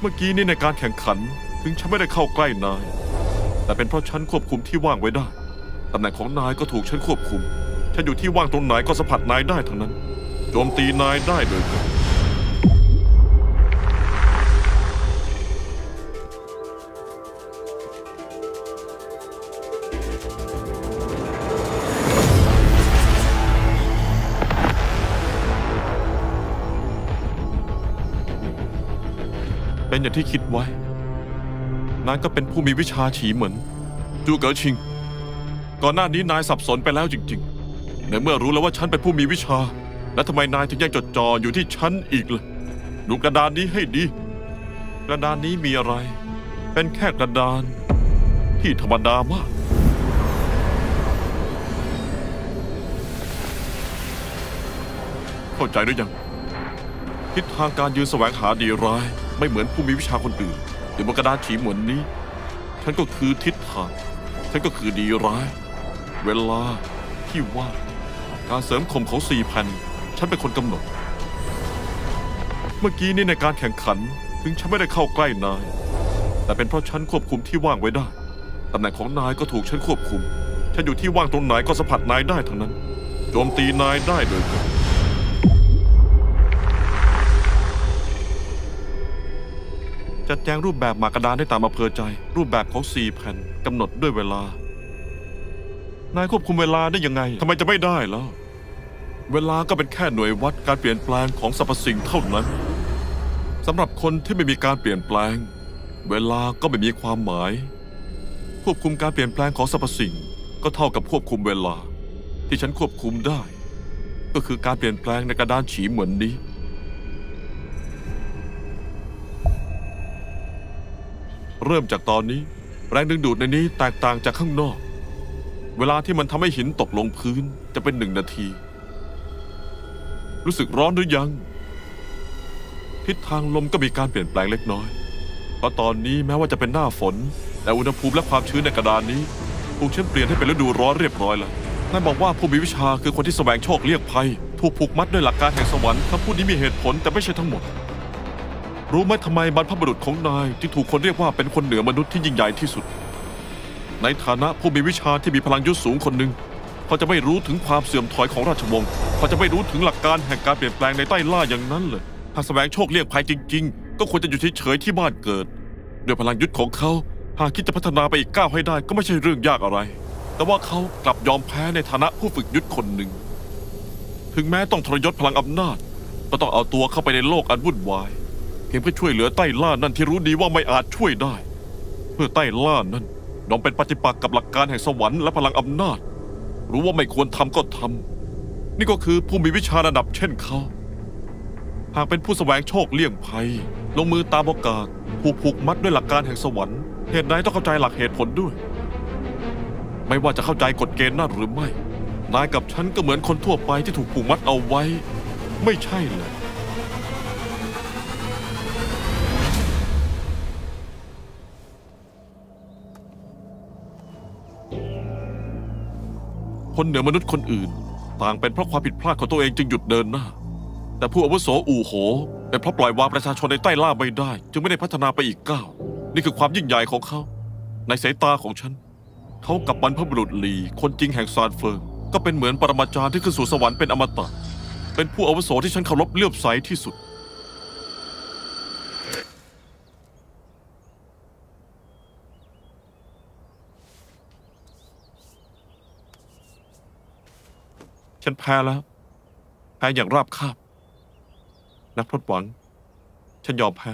เมื่อกี้นี่ในการแข่งขัน ถึงฉันไม่ได้เข้าใกล้นาย แต่เป็นเพราะฉันควบคุมที่ว่างไว้ได้ตำแหน่งของนายก็ถูกฉันควบคุม ฉันอยู่ที่ว่างตรงไหนก็สัมผัสนายได้ทั้งนั้น โจมตีนายได้โดยตรง ที่คิดไว้ นายก็เป็นผู้มีวิชาฉีเหมือน จูเก๋อชิง ก่อนหน้านี้นายสับสนไปแล้วจริงๆ ในเมื่อรู้แล้วว่าฉันเป็นผู้มีวิชา แล้วทำไมนายถึงยังจดจ่ออยู่ที่ฉันอีกล่ะ ดูกระดานนี้ให้ดี กระดานนี้มีอะไร เป็นแค่กระดาน ที่ธรรมดามากเข้าใจหรือยัง ทิศทางการยืนแสวงหาดีร้าย ไม่เหมือนผู้มีวิชาคนอื่นอยู่บนกระดานฉีเหมือนนี้ ฉันก็คือทิศทาง ฉันก็คือดีร้าย เวลาที่ว่างการเสริมข่มของสี่แผ่นฉันเป็นคนกำหนด เมื่อกี้นี่ในการแข่งขันถึงฉันไม่ได้เข้าใกล้นาย แต่เป็นเพราะฉันควบคุมที่ว่างไว้ได้ตำแหน่งของนายก็ถูกฉันควบคุม ฉันอยู่ที่ว่างตรงไหนก็สัมผัสนายได้ทั้งนั้น โจมตีนายได้โดยตรง จัดแจงรูปแบบหมากกระดานได้ตามอำเภอใจ รูปแบบของสี่แผ่นกำหนดด้วยเวลา นายควบคุมเวลาได้ยังไงทำไมจะไม่ได้แล้วเวลาก็เป็นแค่หน่วยวัดการเปลี่ยนแปลงของสรรพสิ่งเท่านั้นสำหรับคนที่ไม่มีการเปลี่ยนแปลง เวลาก็ไม่มีความหมาย ควบคุมการเปลี่ยนแปลงของสรรพสิ่ง ก็เท่ากับควบคุมเวลา ที่ฉันควบคุมได้ ก็คือการเปลี่ยนแปลงในกระดานฉีเหมือนนี้ เริ่มจากตอนนี้ แรงดึงดูดในนี้แตกต่างจากข้างนอก เวลาที่มันทำให้หินตกลงพื้นจะเป็นหนึ่งนาที รู้สึกร้อนหรือยัง ทิศทางลมก็มีการเปลี่ยนแปลงเล็กน้อย เพราะตอนนี้แม้ว่าจะเป็นหน้าฝน แต่อุณหภูมิและความชื้นในกระดานนี้ถูกฉันเปลี่ยนให้เป็นฤดูร้อนเรียบร้อยแล้วนั่นบอกว่าผู้มีวิชาคือคนที่แสวงโชคเลี่ยงภัย ถูกผูกมัดด้วยหลักการแห่งสวรรค์คำพูดนี้มีเหตุผลแต่ไม่ใช่ทั้งหมด รู้ไหมทำไมบรรพบุรุษของนายจึงถูกคนเรียกว่าเป็นคนเหนือมนุษย์ที่ยิ่งใหญ่ที่สุด ในฐานะผู้มีวิชาที่มีพลังยุทธสูงคนหนึ่งเขาจะไม่รู้ถึงความเสื่อมถอยของราชวงศ์เขาจะไม่รู้ถึงหลักการแห่งการเปลี่ยนแปลงในใต้ล่าอย่างนั้นเลยหากแสวงโชคเรียกภัยจริง ๆ ก็ควรจะอยู่เฉยๆที่บ้านเกิดด้วยพลังยุทธของเขาหากคิดจะพัฒนาไปอีกก้าวให้ได้ก็ไม่ใช่เรื่องยากอะไร แต่ว่าเขากลับยอมแพ้ในฐานะผู้ฝึกยุทธคนหนึ่ง ถึงแม้ต้องทรยศพลังอำนาจ ก็ต้องเอาตัวเข้าไปในโลกอันวุ่นวาย พียงเพื่อช่วยเหลือใต้ล่านั่นที่รู้ดีว่าไม่อาจช่วยได้ เพื่อใต้ล่านั่นยอมเป็นปฏิปักษ์กับหลักการแห่งสวรรค์และพลังอำนาจ รู้ว่าไม่ควรทำก็ทำนี่ก็คือผู้มีวิชาระดับเช่นเขาหากเป็นผู้แสวงโชคเลี่ยงภัย ลงมือตามโอกาสผูกผูกมัดด้วยหลักการแห่งสวรรค์เหตุใดต้องเข้าใจหลักเหตุผลด้วย ไม่ว่าจะเข้าใจกฎเกณฑ์นั่นหรือไม่ นายกับฉันก็เหมือนคนทั่วไปที่ถูกผูกมัดเอาไว้ ไม่ใช่เลย คนเหนือมนุษย์คนอื่น ต่างเป็นเพราะความผิดพลาดของตัวเองจึงหยุดเดินหน้า แต่ผู้อาวุโสอู่โหเป็นเพราะปล่อยวางประชาชนในใต้ล่าไม่ได้ จึงไม่ได้พัฒนาไปอีกก้าวนี่คือความยิ่งใหญ่ของเขา ในสายตาของฉัน เขากับบรรพบุรุษลีคนจริงแห่งซานเฟิงก็เป็นเหมือนปรมาจารย์ที่ขึ้นสู่สวรรค์เป็นอมตะ เป็นผู้อาวุโสที่ฉันเคารพเลื่อมใสที่สุด ฉันแพ้แล้ว แพ้อย่างราบคาบ นักพรตหวัง ฉันยอมแพ้